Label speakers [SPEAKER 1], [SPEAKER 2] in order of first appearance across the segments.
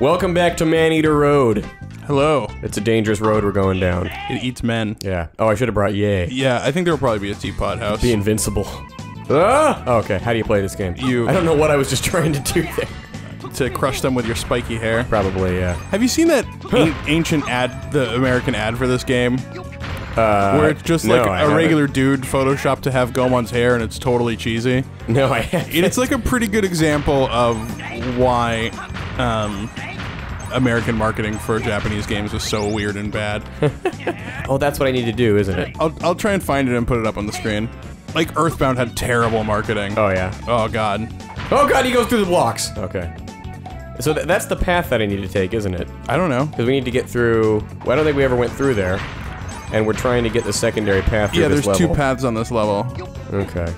[SPEAKER 1] Welcome back to Maneater Road.
[SPEAKER 2] Hello.
[SPEAKER 1] It's a dangerous road we're going down.
[SPEAKER 2] It eats men.
[SPEAKER 1] Yeah. Oh, I should have brought Yay.
[SPEAKER 2] Yeah, I think there will probably be a teapot house.
[SPEAKER 1] Be invincible. Ah! Oh, okay, how do you play this game?
[SPEAKER 2] You-
[SPEAKER 1] I don't know what I was just trying to do there.
[SPEAKER 2] to crush them with your spiky hair.
[SPEAKER 1] Probably, yeah.
[SPEAKER 2] Have you seen that an- ancient ad, the American ad for this game?
[SPEAKER 1] Uh,
[SPEAKER 2] Where it's just
[SPEAKER 1] no,
[SPEAKER 2] like
[SPEAKER 1] I
[SPEAKER 2] a
[SPEAKER 1] haven't.
[SPEAKER 2] regular dude photoshopped to have Goemon's hair and it's totally cheesy.
[SPEAKER 1] No, I haven't.
[SPEAKER 2] It's like a pretty good example of why um, American marketing for Japanese games was so weird and bad.
[SPEAKER 1] Oh, that's what I need to do, isn't it?
[SPEAKER 2] I'll, I'll try and find it and put it up on the screen. Like Earthbound had terrible marketing.
[SPEAKER 1] Oh, yeah.
[SPEAKER 2] Oh god.
[SPEAKER 1] Oh, God, he goes through the blocks. Okay. So th that's the path that I need to take, isn't it?
[SPEAKER 2] I don't know.
[SPEAKER 1] Because we need to get through. Well, I don't think we ever went through there. And we're trying to get the secondary path through
[SPEAKER 2] Yeah, there's two paths on this level.
[SPEAKER 1] Okay.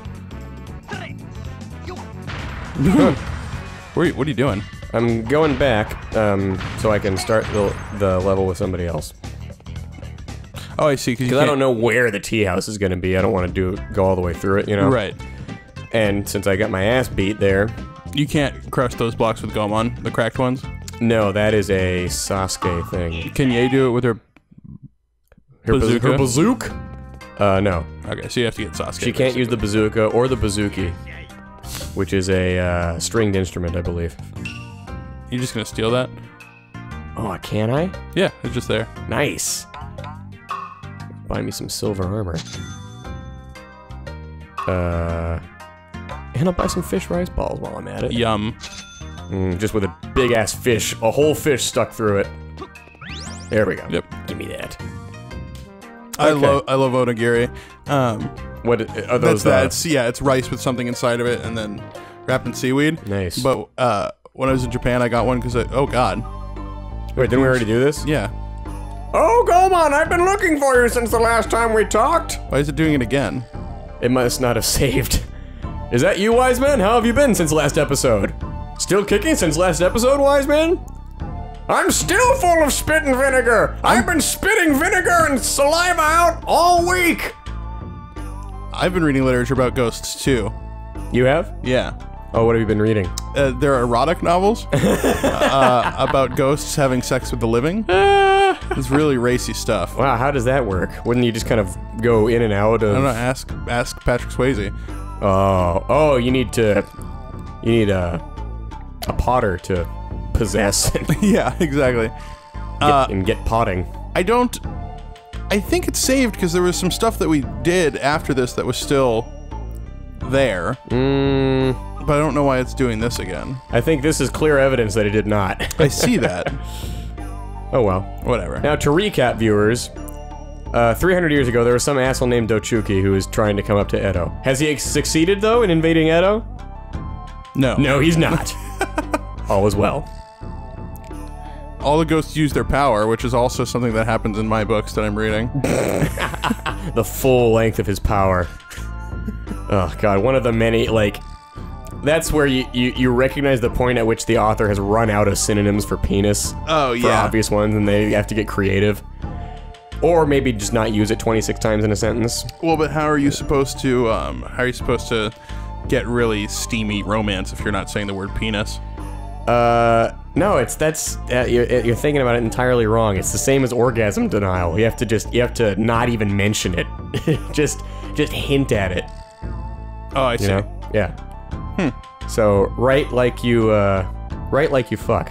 [SPEAKER 2] Where, what are you doing?
[SPEAKER 1] I'm going back, um, so I can start the, the level with somebody else.
[SPEAKER 2] Oh, I see. Because
[SPEAKER 1] I don't know where the tea house is going to be. I don't want to do go all the way through it, you know?
[SPEAKER 2] Right.
[SPEAKER 1] And since I got my ass beat there,
[SPEAKER 2] You can't crush those blocks with Goemon, the cracked ones.
[SPEAKER 1] no, that is a Sasuke thing.
[SPEAKER 2] Can Yae do it with her?
[SPEAKER 1] Her baz-
[SPEAKER 2] Bazooka?
[SPEAKER 1] her bazooka? Uh, no.
[SPEAKER 2] Okay, so you have to get Sasuke.
[SPEAKER 1] She can't use the bazooka or the bazooki, which is a uh, stringed instrument, I believe.
[SPEAKER 2] You're just gonna steal that?
[SPEAKER 1] Oh, can I?
[SPEAKER 2] Yeah, it's just there.
[SPEAKER 1] Nice. Buy me some silver armor. Uh, and I'll buy some fish rice balls while I'm at it.
[SPEAKER 2] Yum.
[SPEAKER 1] Mm, just with a big ass fish, a whole fish stuck through it. There we go.
[SPEAKER 2] Yep.
[SPEAKER 1] Give me that.
[SPEAKER 2] I
[SPEAKER 1] Okay.
[SPEAKER 2] love I love onigiri. Um,
[SPEAKER 1] What are
[SPEAKER 2] that's
[SPEAKER 1] those?
[SPEAKER 2] that.
[SPEAKER 1] uh,
[SPEAKER 2] It's, yeah, it's rice with something inside of it, and then wrapped in seaweed.
[SPEAKER 1] nice.
[SPEAKER 2] But uh, when I was in Japan, I got one because I. Oh God.
[SPEAKER 1] wait, didn't we already do this?
[SPEAKER 2] Yeah.
[SPEAKER 1] Oh, Goemon, I've been looking for you since the last time we talked.
[SPEAKER 2] Why is it doing it again?
[SPEAKER 1] It must not have saved. Is that you, Wise Man? How have you been since last episode? Still kicking since last episode, Wise Man? I'm still full of spit and vinegar. I've been spitting vinegar and saliva out all week.
[SPEAKER 2] I've been reading literature about ghosts too.
[SPEAKER 1] You have?
[SPEAKER 2] Yeah.
[SPEAKER 1] Oh, what have you been reading?
[SPEAKER 2] Uh, there are erotic novels uh, about ghosts having sex with the living. It's really racy stuff.
[SPEAKER 1] Wow, how does that work? Wouldn't you just kind of go in and out of?
[SPEAKER 2] I don't know. Ask ask Patrick Swayze.
[SPEAKER 1] Oh, oh, you need to, you need a, a potter to possess
[SPEAKER 2] yeah, exactly.
[SPEAKER 1] get, and get potting.
[SPEAKER 2] I don't. I think it's saved because there was some stuff that we did after this that was still there,
[SPEAKER 1] Mm,
[SPEAKER 2] but I don't know why it's doing this again.
[SPEAKER 1] I think this is clear evidence that it did not.
[SPEAKER 2] I see that.
[SPEAKER 1] oh well.
[SPEAKER 2] Whatever.
[SPEAKER 1] Now, to recap, viewers, uh, 300 years ago, there was some asshole named Dochuki who was trying to come up to Edo. Has he succeeded, though, in invading Edo?
[SPEAKER 2] No.
[SPEAKER 1] No, he's not. All is well.
[SPEAKER 2] All the ghosts use their power, which is also something that happens in my books that I'm reading.
[SPEAKER 1] The full length of his power. Oh, God, one of the many, like... That's where you, you, you recognize the point at which the author has run out of synonyms for penis.
[SPEAKER 2] Oh yeah.
[SPEAKER 1] For obvious ones, and they have to get creative. Or maybe just not use it 26 times in a sentence.
[SPEAKER 2] Well, but how are you supposed to? Um, how are you supposed to get really steamy romance if you're not saying the word penis?
[SPEAKER 1] Uh, no, it's that's uh, you're, you're thinking about it entirely wrong. It's the same as orgasm denial. You have to just you have to not even mention it. just just hint at it.
[SPEAKER 2] Oh, I see.
[SPEAKER 1] You know? Yeah. Hmm. So write like you uh, write like you fuck.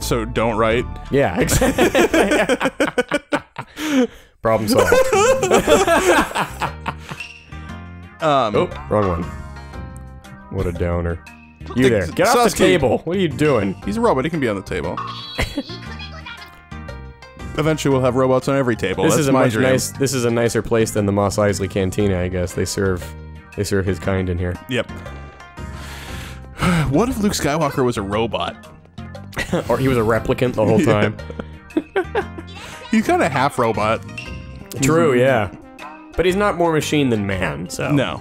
[SPEAKER 2] So don't write.
[SPEAKER 1] Yeah. Exactly. Problem solved.
[SPEAKER 2] Um,
[SPEAKER 1] Oh, wrong one. What a downer. You there? Get off the table. What are you doing?
[SPEAKER 2] He's a robot. He can be on the table. Eventually, we'll have robots on every table.
[SPEAKER 1] This
[SPEAKER 2] That's
[SPEAKER 1] is a
[SPEAKER 2] my
[SPEAKER 1] much
[SPEAKER 2] dream.
[SPEAKER 1] nice. This is a nicer place than the Mos Eisley Cantina, I guess. They serve, they serve his kind in here.
[SPEAKER 2] Yep. what if Luke Skywalker was a robot?
[SPEAKER 1] or he was a replicant the whole time.
[SPEAKER 2] He's kind of half robot.
[SPEAKER 1] True, mm-hmm. yeah. But he's not more machine than man, so.
[SPEAKER 2] No,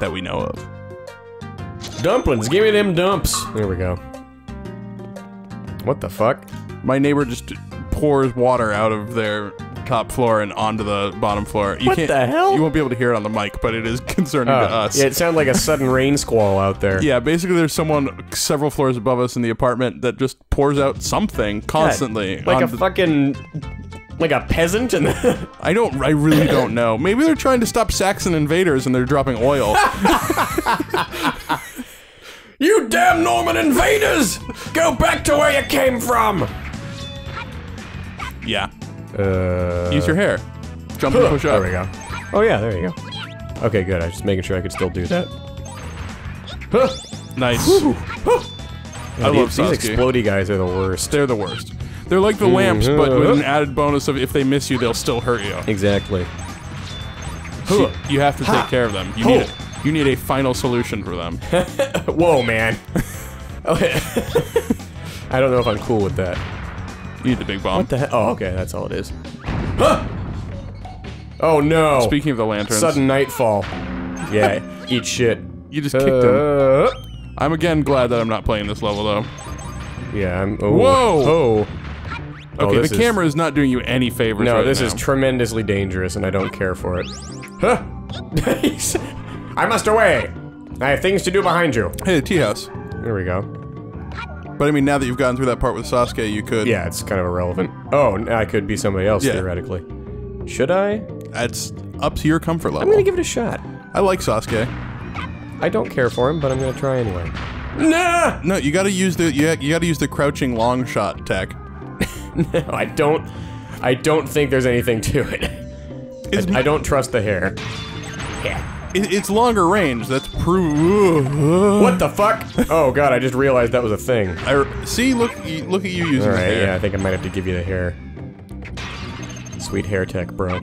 [SPEAKER 2] that we know of.
[SPEAKER 1] Dumplings, give me them dumps. There we go. What the fuck?
[SPEAKER 2] My neighbor just pours water out of their top floor and onto the bottom floor. You
[SPEAKER 1] What
[SPEAKER 2] can't,
[SPEAKER 1] the hell?
[SPEAKER 2] You won't be able to hear it on the mic, but it is concerning to oh, us.
[SPEAKER 1] Yeah, it sounded like a sudden rain squall out there.
[SPEAKER 2] Yeah, basically, there's someone several floors above us in the apartment that just pours out something constantly.
[SPEAKER 1] Like a fucking. Like a peasant and
[SPEAKER 2] I don't. I really don't know. Maybe they're trying to stop Saxon invaders and they're dropping oil.
[SPEAKER 1] You damn Norman invaders! Go back to where you came from!
[SPEAKER 2] yeah.
[SPEAKER 1] Uh.
[SPEAKER 2] Use your hair. Jump and push
[SPEAKER 1] There we go. Oh, yeah, there you go. Okay, good. I was just making sure I could still do that. Huh.
[SPEAKER 2] Nice.
[SPEAKER 1] Yeah,
[SPEAKER 2] I
[SPEAKER 1] these,
[SPEAKER 2] love
[SPEAKER 1] these
[SPEAKER 2] Sasuke.
[SPEAKER 1] explodey guys are the worst.
[SPEAKER 2] They're the worst. They're like the lamps, but with an added bonus of if they miss you, they'll still hurt you.
[SPEAKER 1] Exactly.
[SPEAKER 2] You, you have to take care of them. You need, a, you need a final solution for them.
[SPEAKER 1] Whoa, man. Okay. I don't know if I'm cool with that.
[SPEAKER 2] You need the big bomb.
[SPEAKER 1] What the hell? Oh, okay, that's all it is. Huh! Oh no!
[SPEAKER 2] Speaking of the lanterns,
[SPEAKER 1] Sudden nightfall. Yeah, eat shit.
[SPEAKER 2] you just kicked them.
[SPEAKER 1] Uh,
[SPEAKER 2] I'm again glad that I'm not playing this level though.
[SPEAKER 1] yeah, I'm. Oh,
[SPEAKER 2] Whoa!
[SPEAKER 1] Oh. Oh,
[SPEAKER 2] Okay,
[SPEAKER 1] this
[SPEAKER 2] the
[SPEAKER 1] is-
[SPEAKER 2] camera is not doing you any favors.
[SPEAKER 1] No,
[SPEAKER 2] right
[SPEAKER 1] this
[SPEAKER 2] now.
[SPEAKER 1] is tremendously dangerous, and I don't care for it. Huh? I must away. I have things to do behind you.
[SPEAKER 2] Hey, tea house.
[SPEAKER 1] There we go.
[SPEAKER 2] But I mean, now that you've gotten through that part with Sasuke, you could.
[SPEAKER 1] Yeah, it's kind of irrelevant. Oh, I could be somebody else
[SPEAKER 2] Yeah.
[SPEAKER 1] theoretically. Should I?
[SPEAKER 2] It's up to your comfort level.
[SPEAKER 1] I'm gonna give it a shot.
[SPEAKER 2] I like Sasuke.
[SPEAKER 1] I don't care for him, but I'm gonna try anyway. Nah!
[SPEAKER 2] No, you got to use the you, you got to use the crouching long shot tech.
[SPEAKER 1] No, I don't. I don't think there's anything to it.
[SPEAKER 2] It's,
[SPEAKER 1] I don't trust the hair. Yeah.
[SPEAKER 2] It- it's longer range. That's proof.
[SPEAKER 1] What the fuck? Oh god, I just realized that was a thing.
[SPEAKER 2] I see. Look, look at you using
[SPEAKER 1] All
[SPEAKER 2] the hair.
[SPEAKER 1] yeah, I think I might have to give you the hair. Sweet hair tech, bro.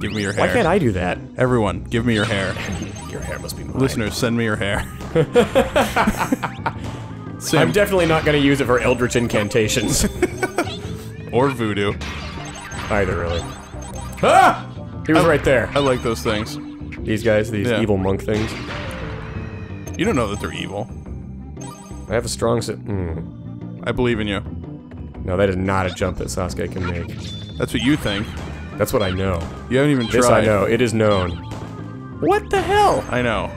[SPEAKER 2] Give me your hair.
[SPEAKER 1] Why can't I do that?
[SPEAKER 2] Everyone, give me your hair.
[SPEAKER 1] Your hair must be mine.
[SPEAKER 2] Listeners, send me your hair.
[SPEAKER 1] I'm definitely not gonna use it for eldritch incantations.
[SPEAKER 2] or voodoo.
[SPEAKER 1] Either, really. Ah! He was right there.
[SPEAKER 2] I like those things.
[SPEAKER 1] These guys, these
[SPEAKER 2] Yeah.
[SPEAKER 1] evil monk things.
[SPEAKER 2] You don't know that they're evil.
[SPEAKER 1] I have a strong sit. Mm.
[SPEAKER 2] I believe in you.
[SPEAKER 1] No, that is not a jump that Sasuke can make.
[SPEAKER 2] That's what you think.
[SPEAKER 1] That's what I know.
[SPEAKER 2] You haven't even
[SPEAKER 1] This
[SPEAKER 2] tried.
[SPEAKER 1] I know. It is known. What the hell?
[SPEAKER 2] I know.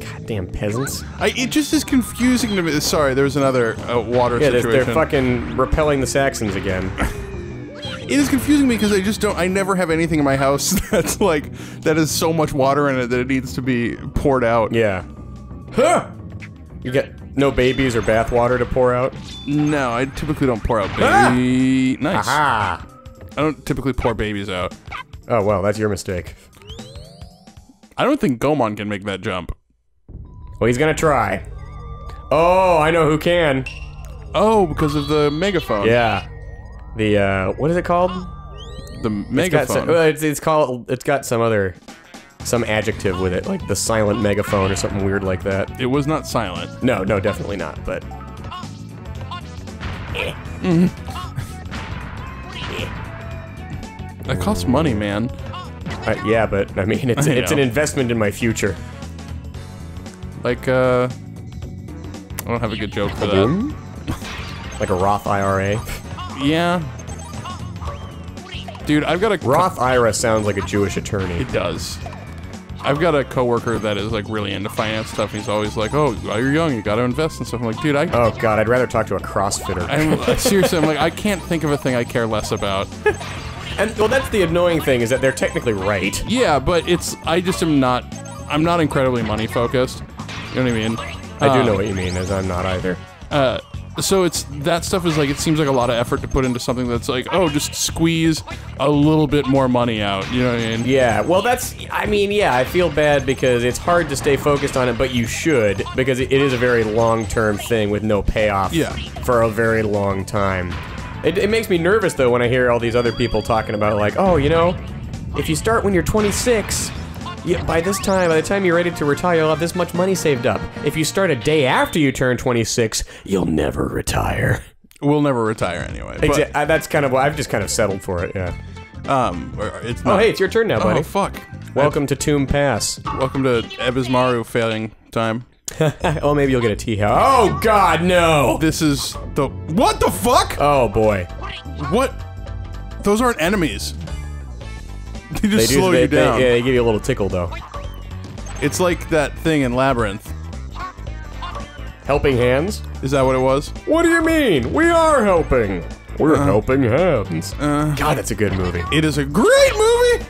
[SPEAKER 1] Goddamn peasants.
[SPEAKER 2] I, it just is confusing to me. Sorry, there's another uh, water
[SPEAKER 1] Yeah,
[SPEAKER 2] situation.
[SPEAKER 1] they're fucking repelling the Saxons again.
[SPEAKER 2] It is confusing me because I just don't. I never have anything in my house that's like that has so much water in it that it needs to be poured out.
[SPEAKER 1] Yeah. Huh! You get no babies or bath water to pour out?
[SPEAKER 2] No, I typically don't pour out
[SPEAKER 1] Ah!
[SPEAKER 2] baby. Nice.
[SPEAKER 1] Ah!
[SPEAKER 2] I don't typically pour babies out.
[SPEAKER 1] Oh, well, that's your mistake.
[SPEAKER 2] I don't think Goemon can make that jump.
[SPEAKER 1] Well, he's gonna try. Oh, I know who can.
[SPEAKER 2] Oh, because of the megaphone.
[SPEAKER 1] Yeah. The, uh, what is it called?
[SPEAKER 2] the
[SPEAKER 1] It's
[SPEAKER 2] megaphone.
[SPEAKER 1] some, it's, it's called, it's got some other, some adjective with it, like the silent megaphone or something weird like that.
[SPEAKER 2] it was not silent.
[SPEAKER 1] No, no, definitely not, but.
[SPEAKER 2] That costs money, man.
[SPEAKER 1] Uh, yeah, but, I mean, it's,
[SPEAKER 2] I
[SPEAKER 1] it's an investment in my future.
[SPEAKER 2] Like, uh, I don't have a good joke for that.
[SPEAKER 1] Like a Roth IRA.
[SPEAKER 2] Yeah. Dude, I've got a
[SPEAKER 1] Roth IRA sounds like a Jewish attorney.
[SPEAKER 2] It does. I've got a coworker that is like really into finance stuff. He's always like, "Oh, while you're young, you got to invest and stuff." I'm like, "Dude, I,
[SPEAKER 1] Oh god, I'd rather talk to a CrossFitter.
[SPEAKER 2] I'm seriously, I'm like, I can't think of a thing I care less about."
[SPEAKER 1] and well, that's the annoying thing is that they're technically right.
[SPEAKER 2] Yeah, but it's I just am not. I'm not incredibly money focused. You know what I mean?
[SPEAKER 1] I do
[SPEAKER 2] Uh,
[SPEAKER 1] know what you mean, as I'm not either.
[SPEAKER 2] Uh, so it's that stuff is like it seems like a lot of effort to put into something that's like, oh, just squeeze a little bit more money out. You know what I mean?
[SPEAKER 1] Yeah, well, that's. I mean, yeah, I feel bad because it's hard to stay focused on it, but you should because it, is a very long-term thing with no payoff.
[SPEAKER 2] Yeah.
[SPEAKER 1] For a very long time. It, it makes me nervous though when I hear all these other people talking about like, oh, you know, if you start when you're 26. By this time, by the time you're ready to retire, you'll have this much money saved up. If you start a day after you turn 26, you'll never retire.
[SPEAKER 2] We'll never retire anyway. But,
[SPEAKER 1] Exa- uh, that's kind of what I've just kind of settled for it. Yeah.
[SPEAKER 2] um, it's
[SPEAKER 1] Oh, hey, it's your turn now, buddy.
[SPEAKER 2] Oh fuck!
[SPEAKER 1] Welcome to Tomb Pass.
[SPEAKER 2] Welcome to Ebisumaru failing time.
[SPEAKER 1] oh, maybe you'll get a tea house. Oh God, no!
[SPEAKER 2] This is the what the fuck?
[SPEAKER 1] Oh boy.
[SPEAKER 2] What those aren't enemies. They just
[SPEAKER 1] They do.
[SPEAKER 2] slow
[SPEAKER 1] they,
[SPEAKER 2] you
[SPEAKER 1] they-
[SPEAKER 2] down.
[SPEAKER 1] yeah, they give you a little tickle though.
[SPEAKER 2] It's like that thing in Labyrinth.
[SPEAKER 1] Helping hands?
[SPEAKER 2] Is that what it was?
[SPEAKER 1] What do you mean? We are helping. We're helping hands.
[SPEAKER 2] Uh,
[SPEAKER 1] God, that's a good movie.
[SPEAKER 2] it is a great movie.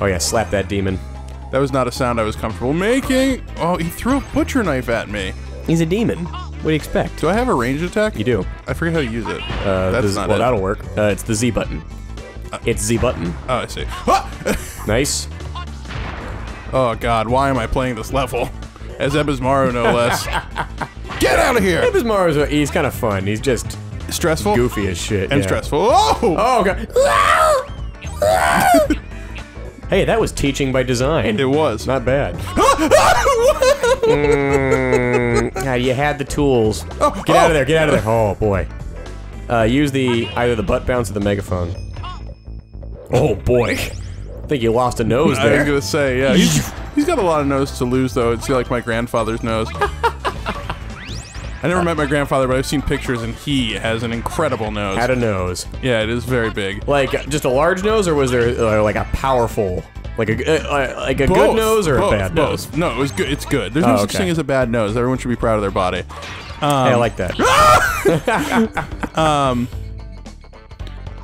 [SPEAKER 1] Oh yeah, slap that demon.
[SPEAKER 2] That was not a sound I was comfortable making. Oh, he threw a butcher knife at me.
[SPEAKER 1] He's a demon. What do you expect?
[SPEAKER 2] Do I have a ranged attack?
[SPEAKER 1] You do.
[SPEAKER 2] I forget how to use it.
[SPEAKER 1] Uh,
[SPEAKER 2] That's
[SPEAKER 1] the-
[SPEAKER 2] not
[SPEAKER 1] well,
[SPEAKER 2] it.
[SPEAKER 1] that'll work. Uh, it's the Z button. It's Z button.
[SPEAKER 2] Oh, I see. Ah!
[SPEAKER 1] Nice.
[SPEAKER 2] oh God, why am I playing this level? As Ebisumaru, no less. Get out of here!
[SPEAKER 1] Ebisumaru's he's kind of fun. He's just
[SPEAKER 2] Stressful
[SPEAKER 1] goofy as shit.
[SPEAKER 2] and
[SPEAKER 1] yeah.
[SPEAKER 2] stressful. Oh!
[SPEAKER 1] Oh god. hey, that was teaching by design.
[SPEAKER 2] And it was.
[SPEAKER 1] Not bad. Yeah, you had the tools. Get out
[SPEAKER 2] oh.
[SPEAKER 1] of there. Get out of there. Oh boy. Uh, use the either the butt bounce or the megaphone. Oh boy. I think he lost a nose there.
[SPEAKER 2] I was gonna say, yeah. He's, he's got a lot of nose to lose, though. It's like my grandfather's nose. I never met my grandfather, but I've seen pictures, and he has an incredible nose.
[SPEAKER 1] Had a nose.
[SPEAKER 2] yeah, it is very big.
[SPEAKER 1] Like just a large nose, or was there uh, like a powerful, like a uh, like a good nose or
[SPEAKER 2] Both,
[SPEAKER 1] a bad
[SPEAKER 2] both.
[SPEAKER 1] nose?
[SPEAKER 2] No, it was good. It's good. There's no
[SPEAKER 1] Oh,
[SPEAKER 2] such
[SPEAKER 1] okay.
[SPEAKER 2] thing as a bad nose. Everyone should be proud of their body.
[SPEAKER 1] hey, I like that.
[SPEAKER 2] um,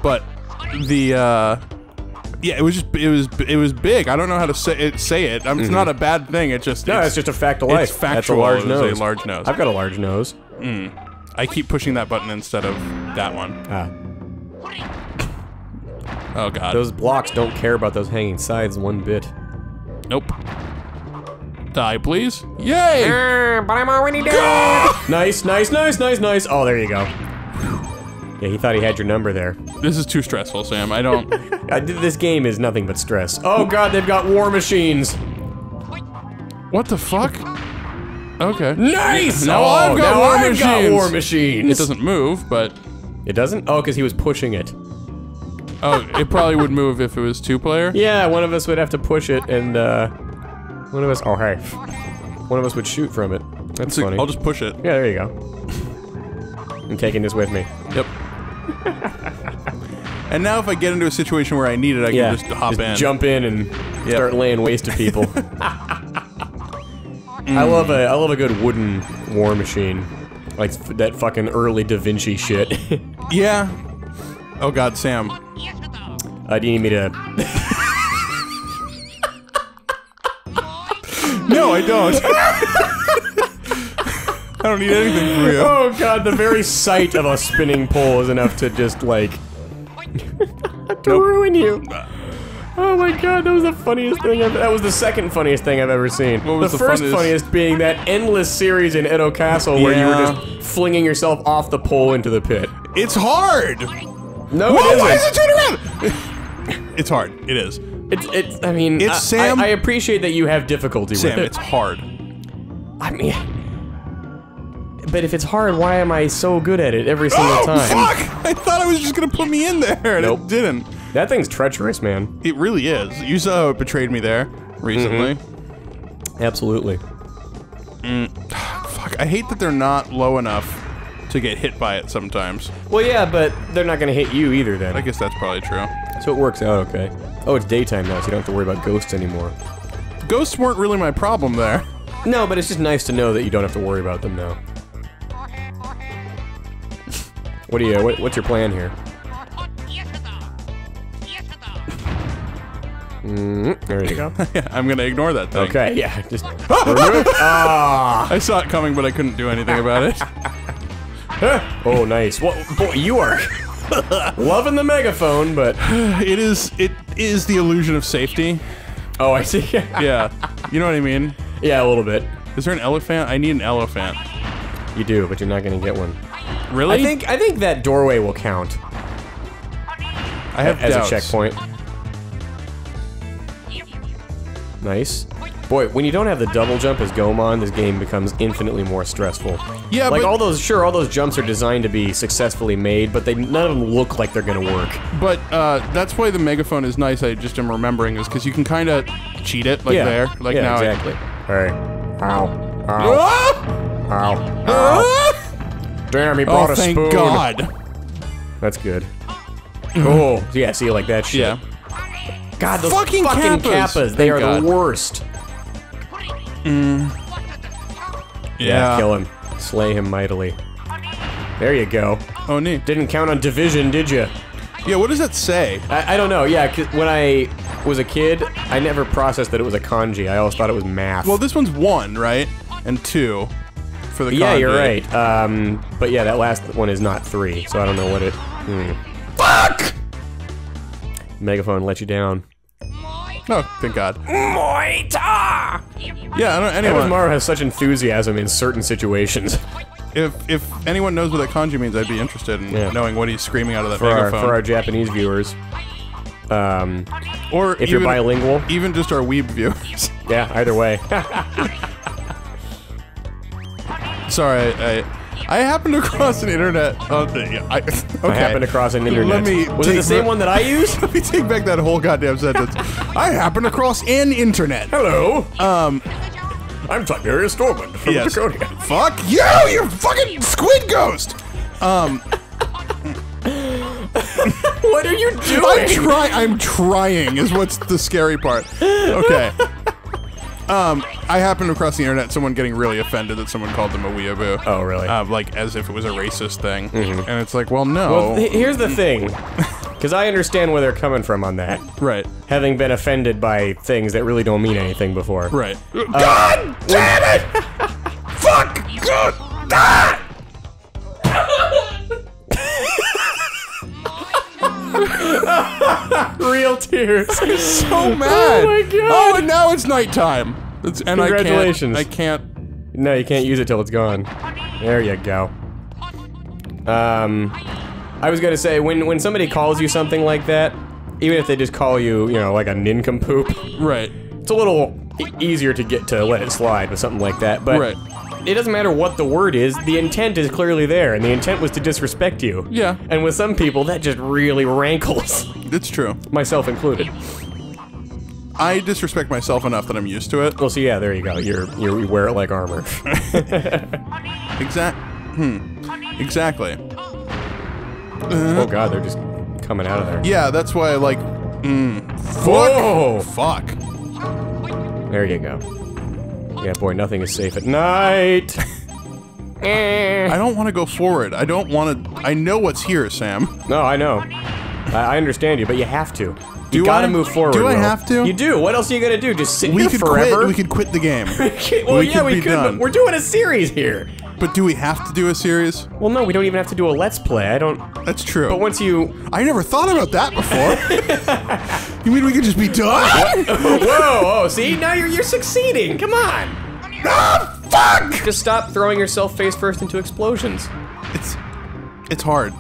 [SPEAKER 2] But the uh yeah, it was just it was it was big. I don't know how to say it. Say it. Um, It's not a bad thing. It just
[SPEAKER 1] Mm-hmm. No, it's just a fact of life.
[SPEAKER 2] it's
[SPEAKER 1] That's a
[SPEAKER 2] factual.
[SPEAKER 1] large
[SPEAKER 2] It
[SPEAKER 1] nose.
[SPEAKER 2] a large nose.
[SPEAKER 1] I've got a large nose.
[SPEAKER 2] I keep pushing that button instead of that one.
[SPEAKER 1] Ah,
[SPEAKER 2] Oh god.
[SPEAKER 1] those blocks don't care about those hanging sides one bit.
[SPEAKER 2] nope. Die, please. Yay!
[SPEAKER 1] but I'm already dead. nice, nice, nice, nice, nice. Oh, there you go. Yeah, he thought he had your number there.
[SPEAKER 2] This is too stressful, Sam. I don't.
[SPEAKER 1] I this game is nothing but stress. Oh god, they've got war machines.
[SPEAKER 2] what the fuck? Okay.
[SPEAKER 1] Nice.
[SPEAKER 2] Now
[SPEAKER 1] oh,
[SPEAKER 2] I've got
[SPEAKER 1] now
[SPEAKER 2] war
[SPEAKER 1] I've got
[SPEAKER 2] machines.
[SPEAKER 1] war machines.
[SPEAKER 2] It doesn't move, but
[SPEAKER 1] It doesn't? Oh, because he was pushing it.
[SPEAKER 2] oh, it probably would move if it was two player.
[SPEAKER 1] Yeah, one of us would have to push it, and uh, one of us. Oh hey, one of us would shoot from it. That's
[SPEAKER 2] So
[SPEAKER 1] funny.
[SPEAKER 2] I'll just push it.
[SPEAKER 1] Yeah, there you go. I'm taking this with me.
[SPEAKER 2] Yep. and now if I get into a situation where I need it, I
[SPEAKER 1] Yeah,
[SPEAKER 2] can just hop in.
[SPEAKER 1] jump in and
[SPEAKER 2] Yep.
[SPEAKER 1] start laying waste to people. I love a I love a good wooden war machine, like that fucking early Da Vinci shit.
[SPEAKER 2] Yeah. Oh god, Sam.
[SPEAKER 1] uh, do you need me to?
[SPEAKER 2] No, I don't. I don't need anything from you.
[SPEAKER 1] Oh god, the very sight of a spinning pole is enough to just like to ruin you. Oh my god, that was the funniest thing I've, that was the second funniest thing I've ever seen.
[SPEAKER 2] What was
[SPEAKER 1] the,
[SPEAKER 2] the
[SPEAKER 1] first
[SPEAKER 2] funniest?
[SPEAKER 1] funniest being that endless series in Edo Castle where you were just flinging yourself off the pole into the pit.
[SPEAKER 2] It's hard.
[SPEAKER 1] No,
[SPEAKER 2] Whoa,
[SPEAKER 1] it
[SPEAKER 2] why
[SPEAKER 1] isn't.
[SPEAKER 2] it turning around? it's hard. It is.
[SPEAKER 1] It's, it's, I mean,
[SPEAKER 2] It's
[SPEAKER 1] I,
[SPEAKER 2] Sam-
[SPEAKER 1] I, I appreciate that you have difficulty
[SPEAKER 2] Sam,
[SPEAKER 1] with it.
[SPEAKER 2] Sam, it's hard.
[SPEAKER 1] I mean, but if it's hard, why am I so good at it every single
[SPEAKER 2] Oh,
[SPEAKER 1] time?
[SPEAKER 2] fuck! I thought I was just gonna put me in there, and
[SPEAKER 1] Nope.
[SPEAKER 2] it didn't.
[SPEAKER 1] That thing's treacherous, man.
[SPEAKER 2] It really is. You saw how it betrayed me there recently. Mm-hmm.
[SPEAKER 1] Absolutely. Mm.
[SPEAKER 2] Fuck, I hate that they're not low enough to get hit by it sometimes.
[SPEAKER 1] Well, yeah, but they're not gonna hit you either then.
[SPEAKER 2] I guess that's probably true.
[SPEAKER 1] So it works out okay. Oh, it's daytime now, so you don't have to worry about ghosts anymore.
[SPEAKER 2] Ghosts weren't really my problem there.
[SPEAKER 1] No, but it's just nice to know that you don't have to worry about them now. What do you? What, what's your plan here? Mm, there you go.
[SPEAKER 2] I'm gonna ignore that thing.
[SPEAKER 1] Okay, yeah, just. Ah.
[SPEAKER 2] I saw it coming, but I couldn't do anything about it.
[SPEAKER 1] Oh, nice. What, boy, you are loving the megaphone, but
[SPEAKER 2] it is. It is the illusion of safety.
[SPEAKER 1] oh, I see.
[SPEAKER 2] Yeah, you know what I mean.
[SPEAKER 1] yeah, a little bit.
[SPEAKER 2] Is there an elephant? I need an elephant.
[SPEAKER 1] You do, but you're not gonna get one.
[SPEAKER 2] Really?
[SPEAKER 1] I think I think that doorway will count
[SPEAKER 2] I have
[SPEAKER 1] as
[SPEAKER 2] doubts.
[SPEAKER 1] a checkpoint. Nice. Boy, when you don't have the double jump as Goemon, this game becomes infinitely more stressful.
[SPEAKER 2] Yeah,
[SPEAKER 1] like
[SPEAKER 2] but-
[SPEAKER 1] all those, sure, all those jumps are designed to be successfully made, but they none of them look like they're gonna work.
[SPEAKER 2] But uh, that's why the megaphone is nice. I just am remembering is because you can kind of cheat it, like
[SPEAKER 1] yeah,
[SPEAKER 2] there, like
[SPEAKER 1] yeah,
[SPEAKER 2] now. I-
[SPEAKER 1] exactly. Hey, ow, ow,
[SPEAKER 2] Ah!
[SPEAKER 1] ow, ow.
[SPEAKER 2] Ah!
[SPEAKER 1] Damn, he
[SPEAKER 2] Oh,
[SPEAKER 1] brought a
[SPEAKER 2] thank
[SPEAKER 1] spoon.
[SPEAKER 2] God!
[SPEAKER 1] That's good. Mm. Cool. Yeah, see, like that shit.
[SPEAKER 2] Yeah.
[SPEAKER 1] God, those
[SPEAKER 2] Fucking
[SPEAKER 1] fucking,
[SPEAKER 2] Kappas.
[SPEAKER 1] kappas. they are
[SPEAKER 2] God.
[SPEAKER 1] the worst. Mm. Yeah, kill him. Slay him mightily. There you go.
[SPEAKER 2] Oh, neat.
[SPEAKER 1] Didn't count on division, did you?
[SPEAKER 2] Yeah, what does that say?
[SPEAKER 1] I, I don't know. Yeah, 'cause when I was a kid, I never processed that it was a kanji. I always thought it was math.
[SPEAKER 2] Well, this one's one, right? And two for the
[SPEAKER 1] yeah, you're
[SPEAKER 2] kanji.
[SPEAKER 1] right. Um, but yeah, that last one is not three, so I don't know what it. Hmm. Fuck! Megaphone let you down.
[SPEAKER 2] Oh, thank God.
[SPEAKER 1] Moita!
[SPEAKER 2] Yeah, I don't. Anyone.
[SPEAKER 1] Maru has such enthusiasm in certain situations.
[SPEAKER 2] If if anyone knows what that kanji means, I'd be interested in
[SPEAKER 1] Yeah.
[SPEAKER 2] knowing what he's screaming out of that
[SPEAKER 1] for our, for our Japanese viewers. Um,
[SPEAKER 2] or
[SPEAKER 1] if you're bilingual,
[SPEAKER 2] even just our weeb viewers.
[SPEAKER 1] yeah, either way.
[SPEAKER 2] Sorry, I, I happened across an internet. Uh, I, okay.
[SPEAKER 1] I happened across an internet.
[SPEAKER 2] Let me
[SPEAKER 1] Was it the
[SPEAKER 2] take
[SPEAKER 1] same one that I used?
[SPEAKER 2] Let me take back that whole goddamn sentence. I happened across an internet.
[SPEAKER 1] Hello,
[SPEAKER 2] Um,
[SPEAKER 1] I'm Tiberius Stormwind from
[SPEAKER 2] yes.
[SPEAKER 1] Dakota.
[SPEAKER 2] Fuck you, you fucking squid ghost. Um,
[SPEAKER 1] What are you doing?
[SPEAKER 2] I'm trying. I'm trying. Is what's the scary part. Okay. Um, I happened across the internet someone getting really offended that someone called them a weeaboo.
[SPEAKER 1] Oh, really?
[SPEAKER 2] Uh, like as if it was a racist thing. And it's like, well, no.
[SPEAKER 1] well, here's the thing, because I understand where they're coming from on that.
[SPEAKER 2] right.
[SPEAKER 1] Having been offended by things that really don't mean anything before.
[SPEAKER 2] Right.
[SPEAKER 1] God damn it! Fuck! God! Ah! Real tears.
[SPEAKER 2] so mad.
[SPEAKER 1] Oh my God.
[SPEAKER 2] Oh, and now it's nighttime. It's, and
[SPEAKER 1] Congratulations.
[SPEAKER 2] I can't. I can't.
[SPEAKER 1] No, you can't use it till it's gone. There you go. Um, I was gonna say when when somebody calls you something like that, even if they just call you, you know, like a nincompoop,
[SPEAKER 2] Right.
[SPEAKER 1] it's a little easier to get to let it slide with something like that. But
[SPEAKER 2] Right.
[SPEAKER 1] it doesn't matter what the word is. The intent is clearly there, and the intent was to disrespect you.
[SPEAKER 2] Yeah.
[SPEAKER 1] And with some people, that just really rankles,
[SPEAKER 2] It's true.
[SPEAKER 1] myself included.
[SPEAKER 2] I disrespect myself enough that I'm used to it.
[SPEAKER 1] Well, so yeah, there you go. You're, you're you wear it like armor.
[SPEAKER 2] Exact. Hmm. Exactly.
[SPEAKER 1] oh god, they're just coming out of there.
[SPEAKER 2] Yeah, that's why I like. Mm,
[SPEAKER 1] Whoa!
[SPEAKER 2] fuck.
[SPEAKER 1] There you go. Yeah, boy, nothing is safe at night. Eh.
[SPEAKER 2] I don't want to go forward. I don't want to. I know what's here, Sam.
[SPEAKER 1] no, I know. I, I understand you, but you have to. You
[SPEAKER 2] Do
[SPEAKER 1] gotta
[SPEAKER 2] I?
[SPEAKER 1] move forward.
[SPEAKER 2] Do I
[SPEAKER 1] Wil.
[SPEAKER 2] have to?
[SPEAKER 1] You do. What else are you gonna do? Just sit
[SPEAKER 2] We
[SPEAKER 1] here
[SPEAKER 2] could
[SPEAKER 1] forever?
[SPEAKER 2] quit. We could quit the game.
[SPEAKER 1] well,
[SPEAKER 2] we
[SPEAKER 1] yeah,
[SPEAKER 2] could
[SPEAKER 1] we could,
[SPEAKER 2] done.
[SPEAKER 1] but we're doing a series here.
[SPEAKER 2] but do we have to do a series?
[SPEAKER 1] Well, no, we don't even have to do a let's play. I don't.
[SPEAKER 2] That's true.
[SPEAKER 1] But once you,
[SPEAKER 2] I never thought about that before. you mean we could just be done?
[SPEAKER 1] whoa, oh, see, now you're you're succeeding. Come on.
[SPEAKER 2] ah, fuck!
[SPEAKER 1] Just stop throwing yourself face first into explosions.
[SPEAKER 2] It's it's hard.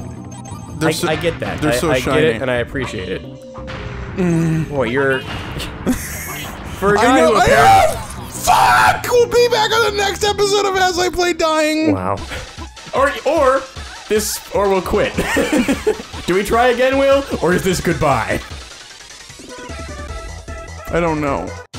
[SPEAKER 1] I,
[SPEAKER 2] so-
[SPEAKER 1] I get that.
[SPEAKER 2] They're
[SPEAKER 1] I,
[SPEAKER 2] so
[SPEAKER 1] I
[SPEAKER 2] shiny.
[SPEAKER 1] get it, and I appreciate it. Boy, you're. For a
[SPEAKER 2] I
[SPEAKER 1] guy
[SPEAKER 2] know.
[SPEAKER 1] who
[SPEAKER 2] I
[SPEAKER 1] apparently.
[SPEAKER 2] Fuck! We'll be back on the next episode of As I Play Dying.
[SPEAKER 1] Wow. Or or this or we'll quit. Do we try again, Wil? Or is this goodbye?
[SPEAKER 2] I don't know.